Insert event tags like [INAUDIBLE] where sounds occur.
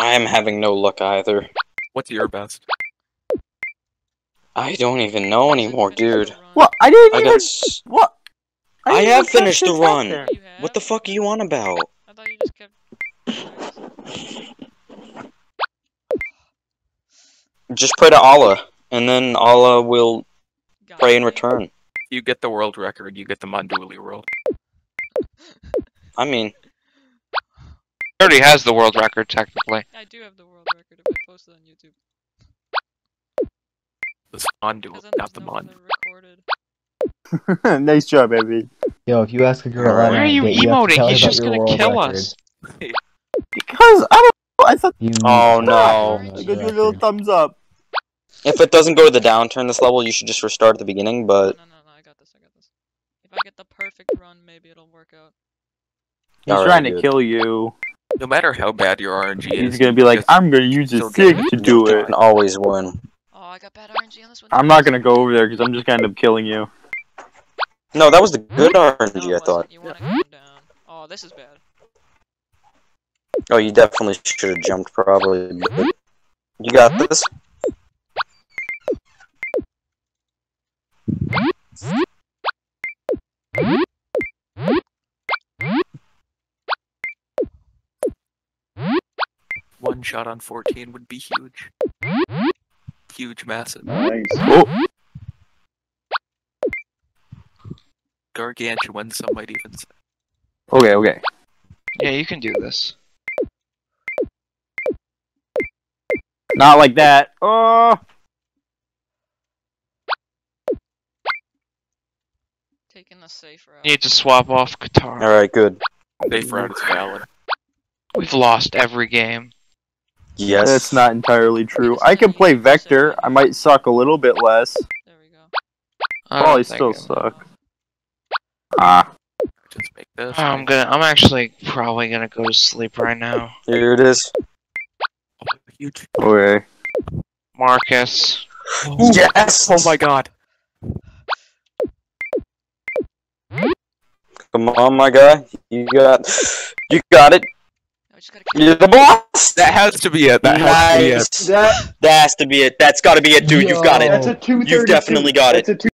I am having no luck either. What's your best? I don't even know anymore, dude. What? I didn't I even. got. What? I didn't have finished the run. What the fuck are you on about? I thought you just kept. Just pray to Allah, and then Allah will pray in return. You get the world record, you get the Monduli world. I mean, He already has the world record, technically. I do have the world record if I post it on YouTube. The Monduli, Because then not the no Mon. [LAUGHS] nice job, Abby. Yo, if you ask a girl out Why are you date, you have to emoting? tell her He's just gonna kill record. us. [LAUGHS] Because I don't. I thought You Oh, no. I could do a little thumbs up. if it doesn't go to the downturn this level, you should just restart at the beginning. But No, no, no, I got this, I got this. If I get the perfect run, maybe it'll work out. He's Alright, trying to good. kill you. No matter how bad your RNG is, He's gonna be like, I'm gonna use this still stick to do it. can always win. Oh, I got bad RNG on this one. I'm not gonna go over there because I'm just gonna end up killing you. No, that was the good No, RNG. I thought. You wanna come down. Oh, this is bad. Oh, you definitely should have jumped, probably. You got this. One shot on 14 would be huge. Huge, massive. Nice. Oh, Gargantuan, some might even say. okay, okay. Yeah, you can do this. Not like that. Oh, Taking the safe route. Need to swap off Qatar. All right, good. Safe route is valid. We've lost every game. Yes. that's not entirely true. I can play Vector. I might suck a little bit less. There we go. I don't Probably still I'm- suck. Ah, Just make this. I'm gonna. I'm actually probably gonna go to sleep right now. Here it is. Huge. okay. Marcus. Yes. Oh my god. Come on, my guy. You got. You got it. I just gotta You're the boss. That has to be it. That has to be it. That, That has to be it. That's got to be it, dude. You've got it. that's a two You've definitely got it. That's a two